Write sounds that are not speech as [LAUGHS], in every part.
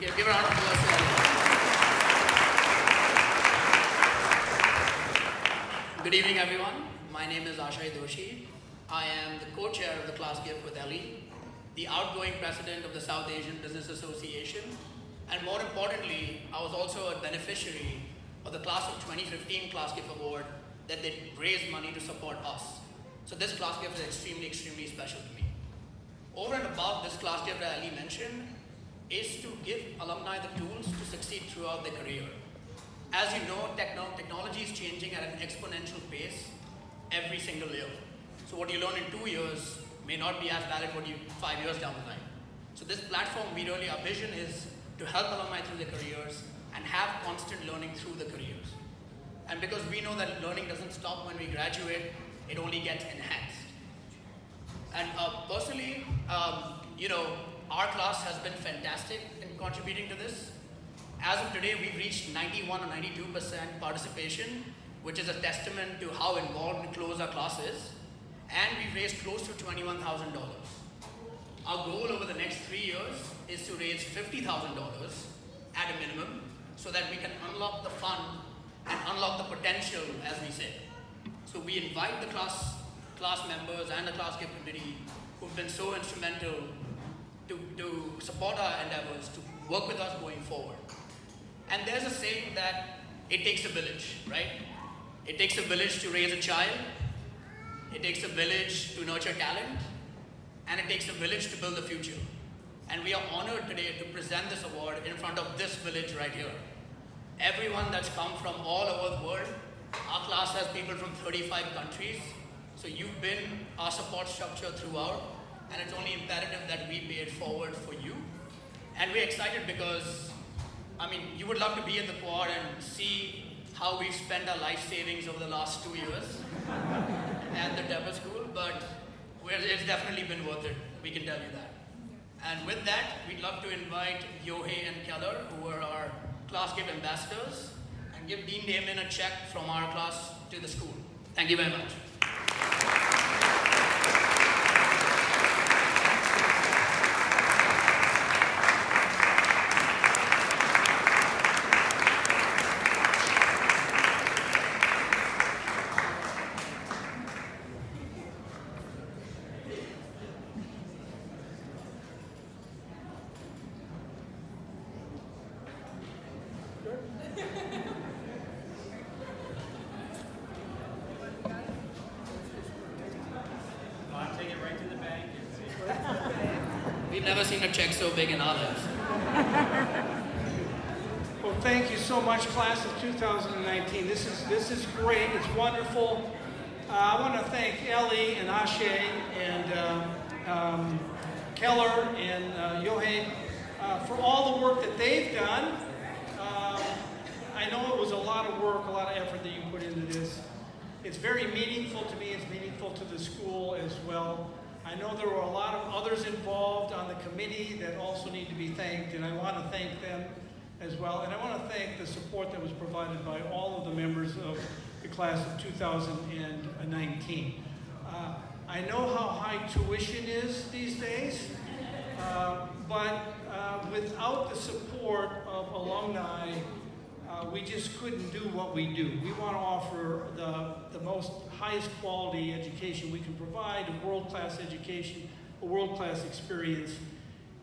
Give. Good evening, everyone. My name is Aashay Doshi. I am the co-chair of the class gift with Ellie, the outgoing president of the South Asian Business Association, and more importantly, I was also a beneficiary of the class of 2015 class gift award that they raised money to support us. So this class gift is extremely, extremely special to me. Over and above this class gift that Ali mentioned is to give alumni the tools to succeed throughout their career. As you know, techno technology is changing at an exponential pace every single year. So what you learn in two years may not be as valid what you five years down the line. So this platform, we really, our vision is to help alumni through their careers and have constant learning through the careers. And because we know that learning doesn't stop when we graduate, it only gets enhanced. And uh, personally, um, you know, our class has been fantastic in contributing to this. As of today, we've reached 91 or 92% participation, which is a testament to how involved and close our class is and we've raised close to $21,000. Our goal over the next three years is to raise $50,000 at a minimum so that we can unlock the fun and unlock the potential, as we say. So we invite the class, class members and the class gift committee who've been so instrumental to, to support our endeavors, to work with us going forward. And there's a saying that it takes a village, right? It takes a village to raise a child, it takes a village to nurture talent, and it takes a village to build the future. And we are honored today to present this award in front of this village right here. Everyone that's come from all over the world, our class has people from 35 countries, so you've been our support structure throughout, and it's only imperative that we forward for you. And we're excited because, I mean, you would love to be in the quad and see how we've spent our life savings over the last two years at the Tepper School, but it's definitely been worth it. We can tell you that. And with that, we'd love to invite Yohei and Keller, who are our class gift ambassadors, and give Dean Dammon a check from our class to the school. Thank you very much. We've never seen a check so big in our lives. [LAUGHS] well, thank you so much, class of 2019. This is this is great. It's wonderful. Uh, I want to thank Ellie and Aashay and uh, um, Keller and uh, Yohei uh, for all the work that they've done. Um, I know it was a lot of work, a lot of effort that you put into this. It's very meaningful to me. It's meaningful to the school as well. I know there were a lot of others involved on the committee that also need to be thanked, and I want to thank them as well. And I want to thank the support that was provided by all of the members of the class of 2019. Uh, I know how high tuition is these days, uh, but uh, without the support of alumni we just couldn't do what we do. We want to offer the, the most highest quality education we can provide, a world-class education, a world-class experience,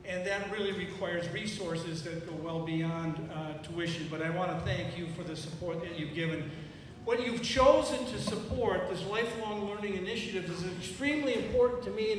and that really requires resources that go well beyond uh, tuition. But I want to thank you for the support that you've given. What you've chosen to support, this lifelong learning initiative, is extremely important to me.